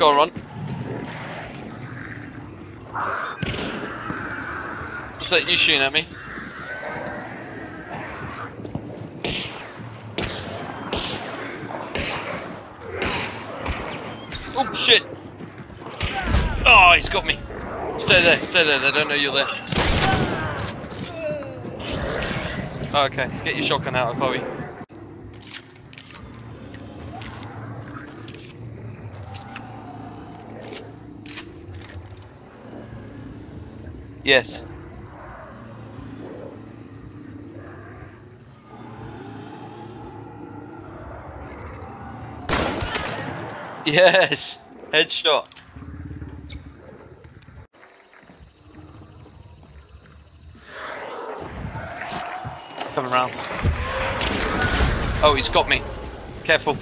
Go on. What's that you shooting at me? Oh shit! Oh, he's got me. Stay there, stay there. They don't know you're there. Oh, okay, get your shotgun out, Chloe. Yes. Yes! Headshot. Coming around. Oh, he's got me. Careful.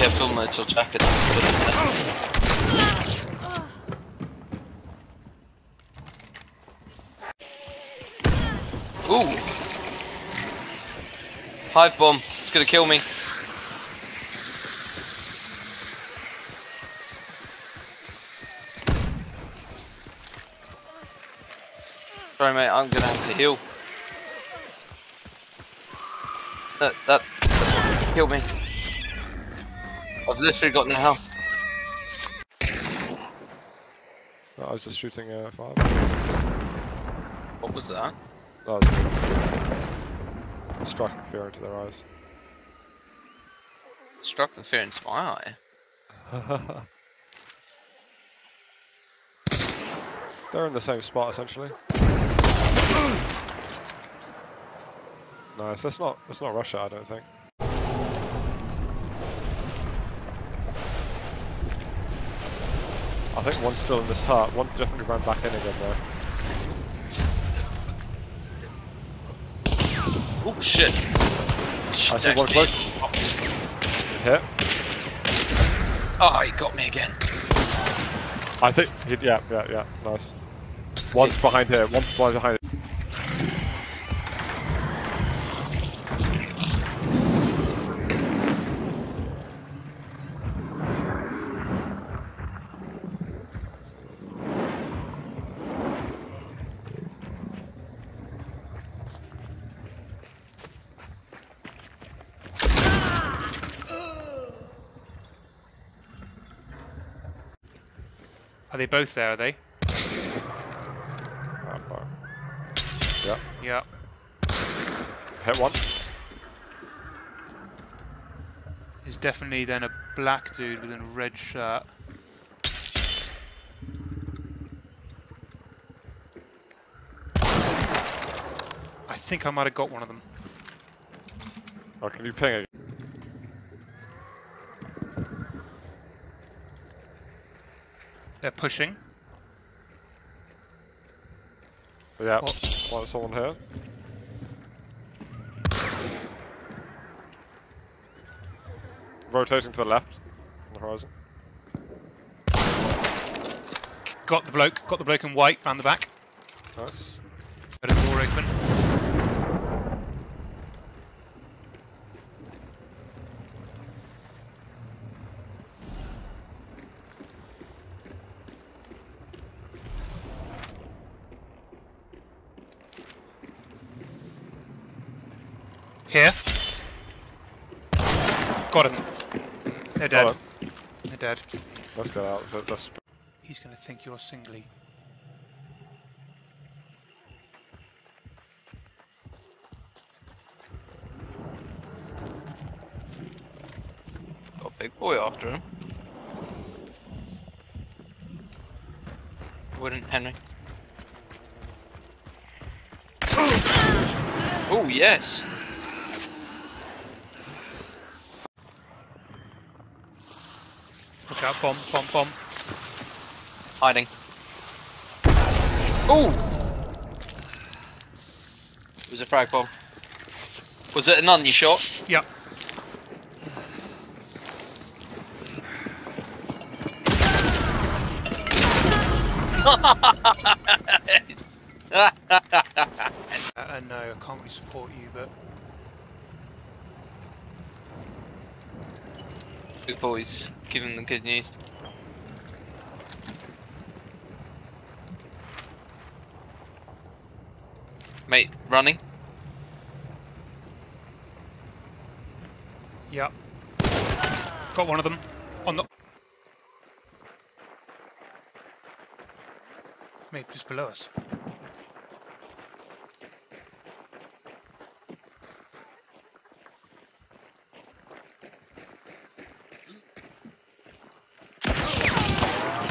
Yeah, full metal jacket. Ooh! Hive bomb. It's gonna kill me. Sorry, mate. I'm gonna have to heal. That that killed me. I've literally got no health. No, I was just shooting uh, five. What was that? That was. Striking fear into their eyes. Struck the fear into my eye. They're in the same spot essentially. Nice. That's not. That's not Russia. I don't think. I think one's still in this hut. One definitely ran back in again though. Oh shit! I see one close. Hit. Oh, he got me again. I think. Yeah, yeah, yeah. Nice. One's behind here. One's behind. It. Are they both there, are they? Ah. Yeah. Yeah. Hit one. There's definitely then a black dude with a red shirt. I think I might have got one of them. Oh, can you ping it? They're pushing. Yeah. Oh. One, someone here. Rotating to the left on the horizon. Got the bloke. Got the bloke in white round the back. Nice. Got a door open. Here. Got him. They're dead. Got They're dead. Let's get out. Let- Let's. He's going to think you're singly. Got a big boy after him. Wouldn't Henry? Oh yes. Watch out, bomb, bomb, bomb. Hiding. Oh! It was a frag bomb. Was it a nun you shot? Yep. Uh, no, I can't really support you, but Good boys. Him the good news. Mate, running. Yep. Got one of them. On the... Mate, just below us.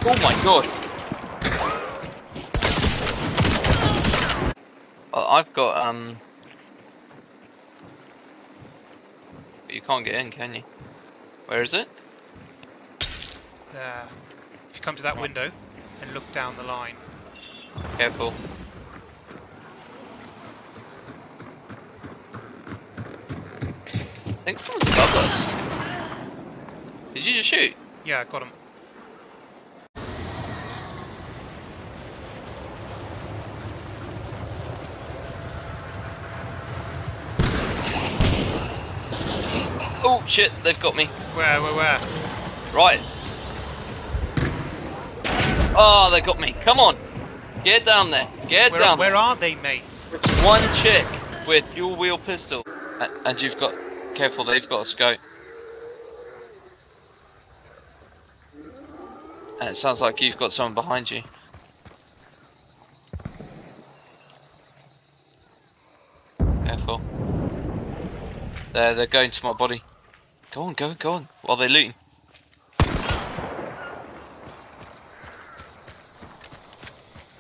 Oh my god! Well, I've got, um... But you can't get in, can you? Where is it? There. If you come to that window and look down the line. Careful. I think someone's above us. Did you just shoot? Yeah, I got him. Oh shit, they've got me. Where, where, where? Right. Oh, they got me. Come on. Get down there. Get Where, down where there. are they, mate? It's one chick with dual wield pistol. And you've got. Careful, they've got a scope. And it sounds like you've got someone behind you. Careful. They're, they're going to my body. Go on, go on, go on. While they're looting.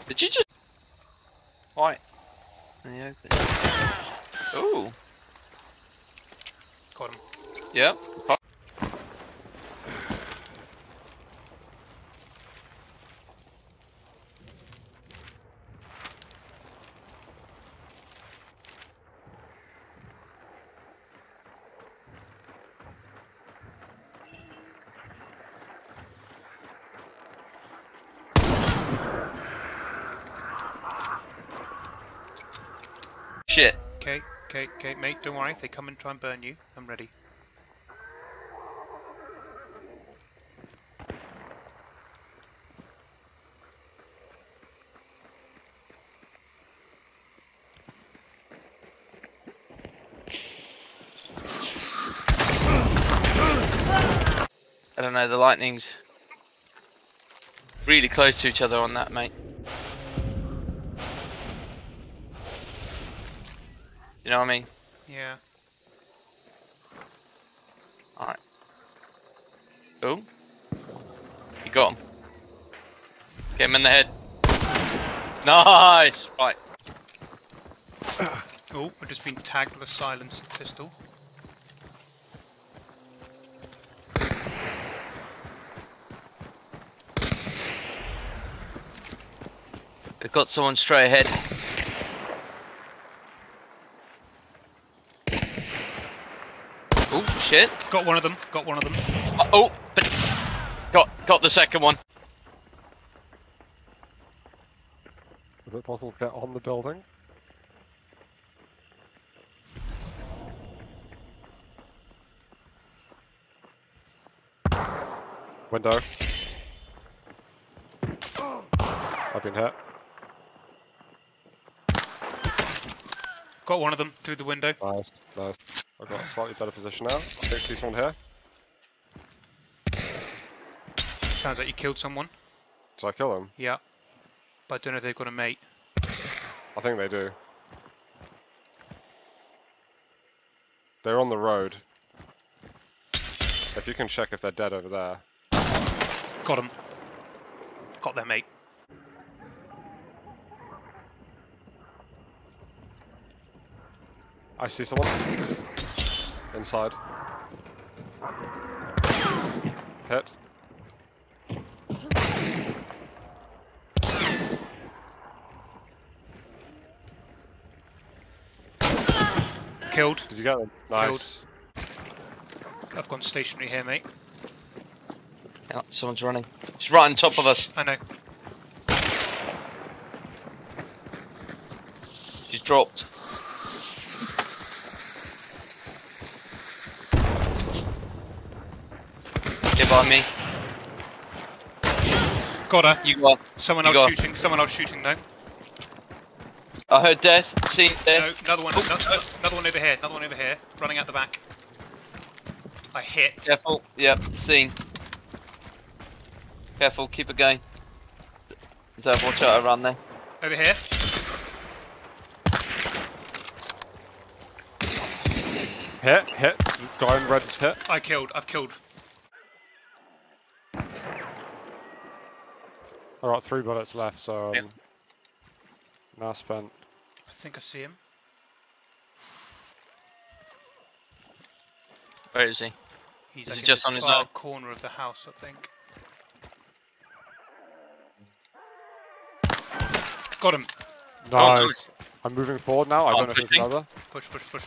Did you just... Why? In the open. Ooh. Got him. Yep. Shit. Okay, okay, mate, don't worry. If they come and try and burn you, I'm ready. I don't know, the lightning's really close to each other on that, mate. You know what I mean? Yeah. Alright. Oh. You got him. Get him in the head. Nice! Right. Oh, I've just been tagged with a silenced pistol. They've got someone straight ahead. Oh, shit. Got one of them. Got one of them. Uh, oh, but got got the second one. Is it possible to get on the building? Window. I've been hit. Got one of them through the window. Nice, nice. I've got a slightly better position now. I think see someone here. Sounds like you killed someone. Did I kill him? Yeah. But I don't know if they've got a mate. I think they do. They're on the road. If you can check if they're dead over there. Got them. Got their mate. I see someone. Inside. Hit. Killed. Did you get them? Nice. I've gone stationary here, mate. Hang on, someone's running. She's right on top of us. I know. She's dropped. Get by me. Got her. You got. Someone you else got- shooting. Someone else shooting. No. I heard death. Seen No. death. Another one. Oh, no- no. Another one over here. Another one over here. Running out the back. I hit. Careful. Yep. Seen. Careful. Keep it going. So watch out around there. Over here. Hit, hit. Guy in red is hit. I killed. I've killed. I got three bullets left, so um, Yep. now spent. I think I see him. Where is he? He's Is he like in just on his own? corner of the house, I think. Oh, Got him. Nice. I'm moving forward now. I Oh, don't know if there's another. Push, push, push.